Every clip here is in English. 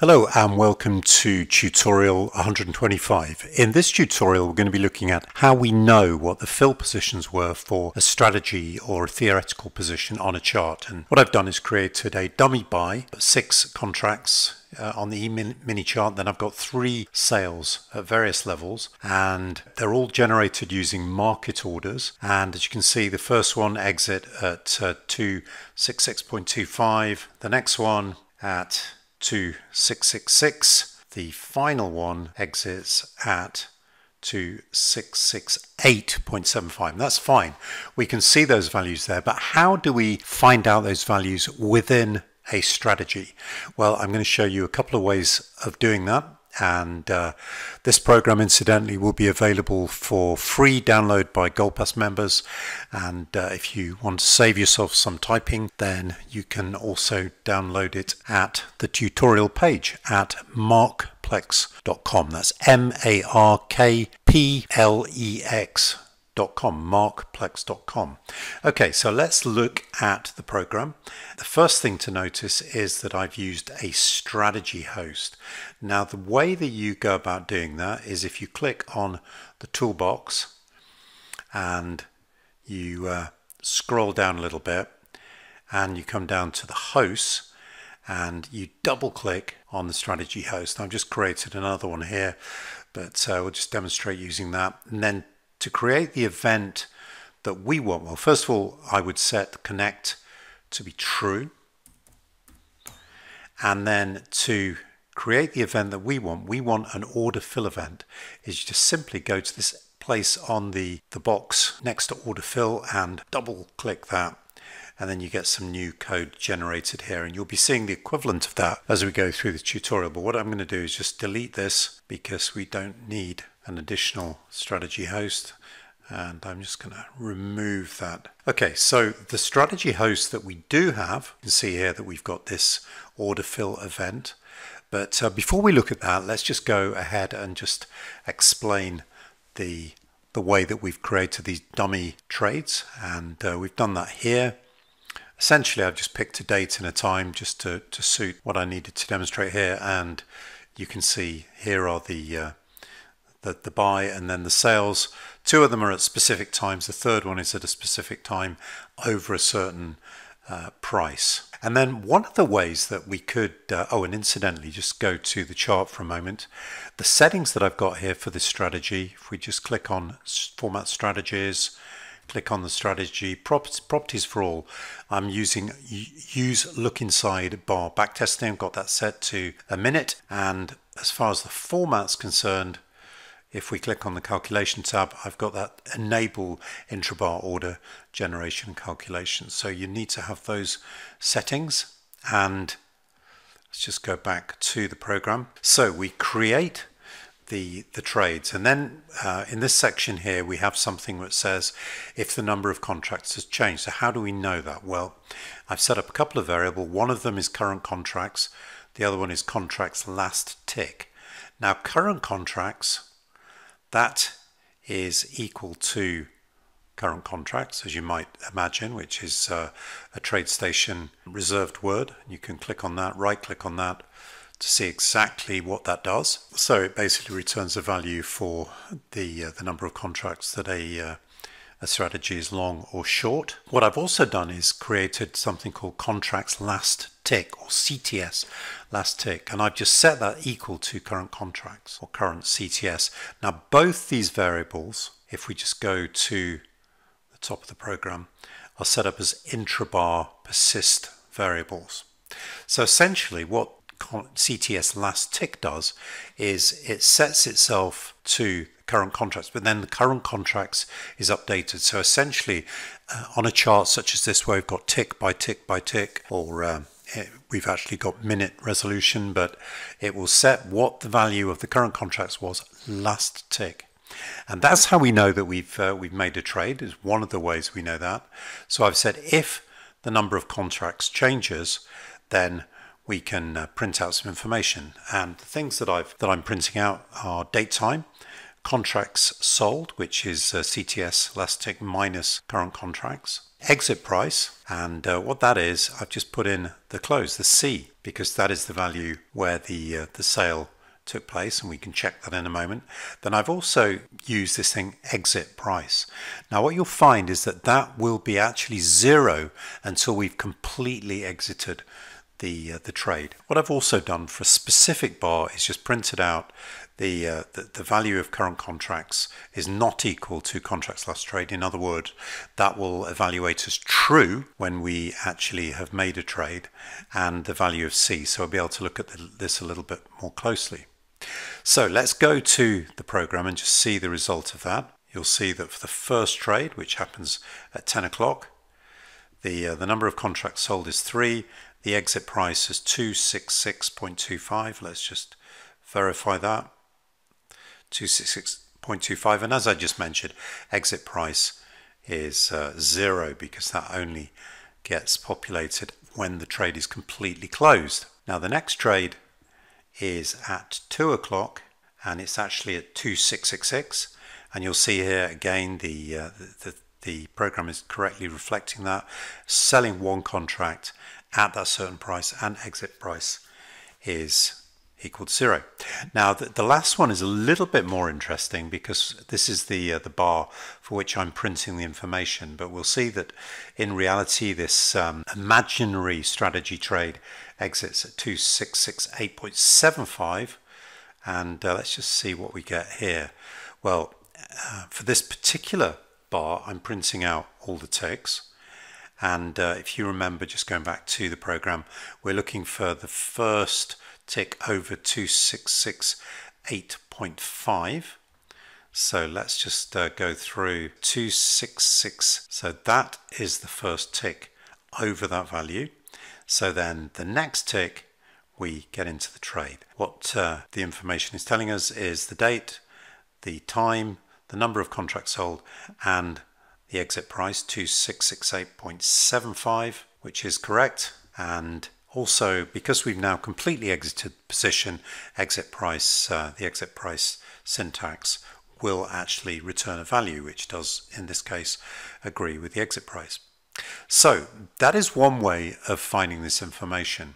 Hello and welcome to tutorial 125. In this tutorial we're going to be looking at how we know what the fill positions were for a strategy or a theoretical position on a chart. And what I've done is created a dummy buy, six contracts uh, on the E-mini chart. Then I've got three sales at various levels and they're all generated using market orders. And as you can see the first one exit at uh, 266.25 the next one at to 666. The final one exits at to 668.75. That's fine. We can see those values there, but how do we find out those values within a strategy? Well, I'm going to show you a couple of ways of doing that and uh, this program incidentally will be available for free download by GoldPass members. And uh, if you want to save yourself some typing then you can also download it at the tutorial page at markplex.com that's M-A-R-K-P-L-E-X markplex.com, markplex.com. Okay, so let's look at the program. The first thing to notice is that I've used a strategy host. Now, the way that you go about doing that is if you click on the toolbox and you uh, scroll down a little bit and you come down to the hosts and you double click on the strategy host. I've just created another one here, but uh, we'll just demonstrate using that. And then to create the event that we want, well, first of all, I would set connect to be true. And then to create the event that we want, we want an order fill event, is you just simply go to this place on the, the box next to order fill and double click that. And then you get some new code generated here and you'll be seeing the equivalent of that as we go through the tutorial. But what I'm going to do is just delete this because we don't need an additional strategy host and I'm just going to remove that. Okay, so the strategy host that we do have, you can see here that we've got this order fill event. But uh, before we look at that, let's just go ahead and just explain the, the way that we've created these dummy trades. And uh, we've done that here. Essentially, I've just picked a date and a time just to, to suit what I needed to demonstrate here. And you can see here are the uh, the, the buy and then the sales. Two of them are at specific times. The third one is at a specific time over a certain uh, price. And then one of the ways that we could, uh, oh, and incidentally, just go to the chart for a moment. The settings that I've got here for this strategy, if we just click on Format Strategies, click on the strategy properties for all I'm using use look inside bar backtesting I've got that set to a minute and as far as the format's concerned if we click on the calculation tab, I've got that enable intrabar order generation calculation. So you need to have those settings and let's just go back to the program. So we create the, the trades and then uh, in this section here we have something that says if the number of contracts has changed. So how do we know that? Well, I've set up a couple of variables. One of them is current contracts. The other one is contracts last tick. Now current contracts that is equal to current contracts, as you might imagine, which is uh, a TradeStation reserved word. You can click on that, right click on that to see exactly what that does. So it basically returns a value for the, uh, the number of contracts that a, uh, a strategy is long or short. What I've also done is created something called contracts last tick or CTS last tick and I've just set that equal to current contracts or current CTS. Now both these variables if we just go to the top of the program are set up as intrabar persist variables. So essentially what CTS last tick does is it sets itself to current contracts, but then the current contracts is updated. So essentially, uh, on a chart such as this, where we've got tick by tick by tick, or um, it, we've actually got minute resolution, but it will set what the value of the current contracts was last tick. And that's how we know that we've uh, we've made a trade. Is one of the ways we know that. So I've said if the number of contracts changes, then we can uh, print out some information. And the things that I've that I'm printing out are date time, contracts sold, which is uh, CTS last tick minus current contracts, exit price, and uh, what that is, I've just put in the close, the C, because that is the value where the, uh, the sale took place and we can check that in a moment. Then I've also used this thing exit price. Now what you'll find is that that will be actually zero until we've completely exited the, uh, the trade. What I've also done for a specific bar is just printed out the, uh, the, the value of current contracts is not equal to contracts last trade. In other words, that will evaluate as true when we actually have made a trade and the value of C. So I'll be able to look at the, this a little bit more closely. So let's go to the program and just see the result of that. You'll see that for the first trade, which happens at 10 o'clock, the, uh, the number of contracts sold is 3, the exit price is 266.25. Let's just verify that. 266.25 and as I just mentioned exit price is uh, zero because that only gets populated when the trade is completely closed. Now the next trade is at 2 o'clock and it's actually at 2666 and you'll see here again the, uh, the, the program is correctly reflecting that selling one contract at that certain price and exit price is equal to zero. Now the, the, last one is a little bit more interesting because this is the uh, the bar for which I'm printing the information but we'll see that in reality this um, imaginary strategy trade exits at 2668.75 and uh, let's just see what we get here. Well uh, for this particular bar I'm printing out all the ticks and uh, if you remember just going back to the program we're looking for the first tick over 2668.5. So let's just uh, go through 266. So that is the first tick over that value. So then the next tick, we get into the trade. What uh, the information is telling us is the date, the time, the number of contracts sold, and the exit price 2668.75, which is correct. And also, because we've now completely exited position, exit price, uh, the exit price syntax will actually return a value, which does, in this case, agree with the exit price. So that is one way of finding this information.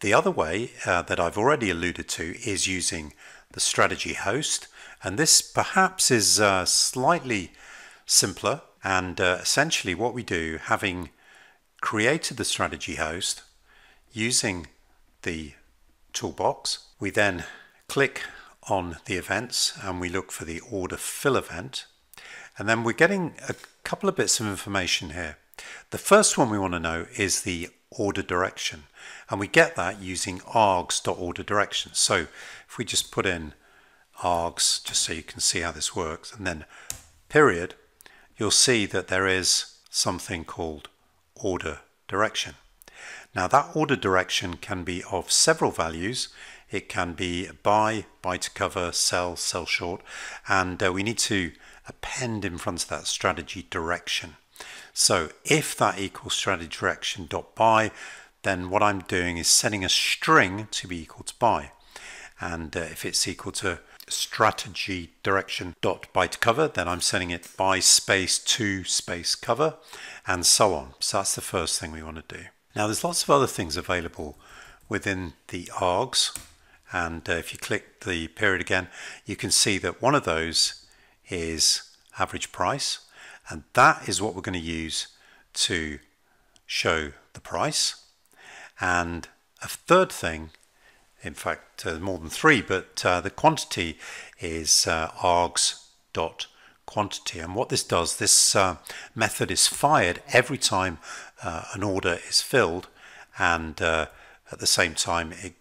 The other way uh, that I've already alluded to is using the strategy host. And this perhaps is uh, slightly simpler. And uh, essentially what we do, having created the strategy host, Using the toolbox, we then click on the events and we look for the order fill event. And then we're getting a couple of bits of information here. The first one we want to know is the order direction. And we get that using args.order direction. So if we just put in args, just so you can see how this works, and then period, you'll see that there is something called order direction. Now that order direction can be of several values. It can be buy, buy to cover, sell, sell short, and uh, we need to append in front of that strategy direction. So if that equals strategy direction dot buy, then what I'm doing is setting a string to be equal to buy. And uh, if it's equal to strategy direction dot buy to cover, then I'm setting it by space to space cover and so on. So that's the first thing we want to do. Now there's lots of other things available within the ARGs and uh, if you click the period again you can see that one of those is average price and that is what we're going to use to show the price. And a third thing in fact uh, more than three but uh, the quantity is uh, args dot quantity. And what this does this uh, method is fired every time uh, an order is filled and uh, at the same time it,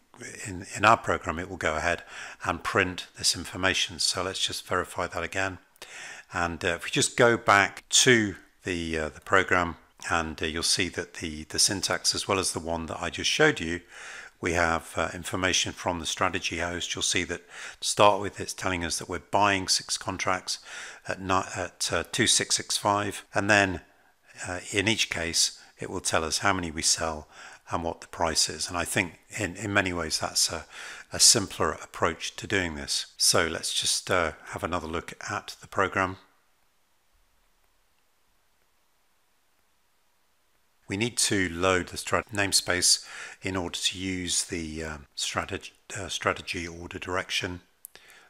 in, in our program it will go ahead and print this information so let's just verify that again and uh, if we just go back to the uh, the program and uh, you'll see that the the syntax as well as the one that I just showed you we have uh, information from the strategy host. You'll see that to start with, it's telling us that we're buying six contracts at, at uh, 2665. And then uh, in each case, it will tell us how many we sell and what the price is. And I think in, in many ways that's a, a simpler approach to doing this. So let's just uh, have another look at the program. we need to load the namespace in order to use the um, strategy, uh, strategy order direction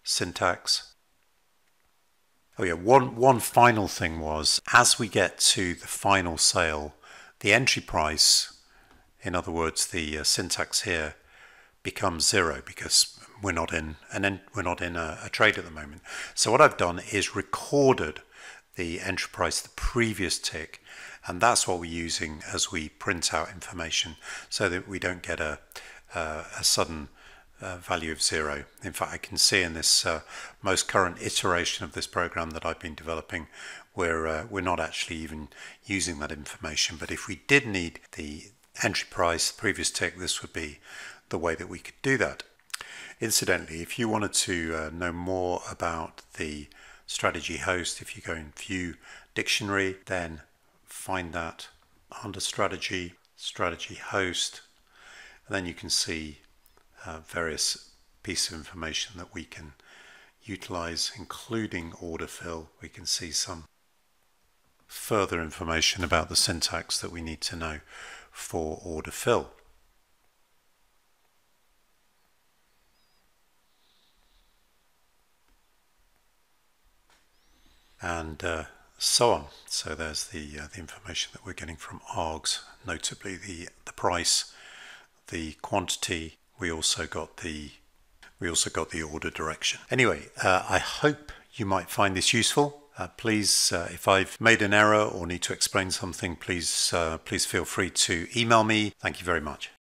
syntax. Oh yeah, one, one final thing was as we get to the final sale, the entry price, in other words, the uh, syntax here, becomes zero because we're not in we're not in a, a, trade at the moment. So what I've done is recorded the entry price the previous tick, and that's what we're using as we print out information, so that we don't get a a, a sudden uh, value of zero. In fact, I can see in this uh, most current iteration of this program that I've been developing, where uh, we're not actually even using that information. But if we did need the entry price, the previous tick, this would be the way that we could do that. Incidentally, if you wanted to uh, know more about the strategy host, if you go in view dictionary, then find that under strategy, strategy host, and then you can see uh, various pieces of information that we can utilize, including order fill. We can see some further information about the syntax that we need to know for order fill. And uh, so on. So there's the uh, the information that we're getting from args, notably the the price, the quantity. We also got the we also got the order direction. Anyway, uh, I hope you might find this useful. Uh, please, uh, if I've made an error or need to explain something, please uh, please feel free to email me. Thank you very much.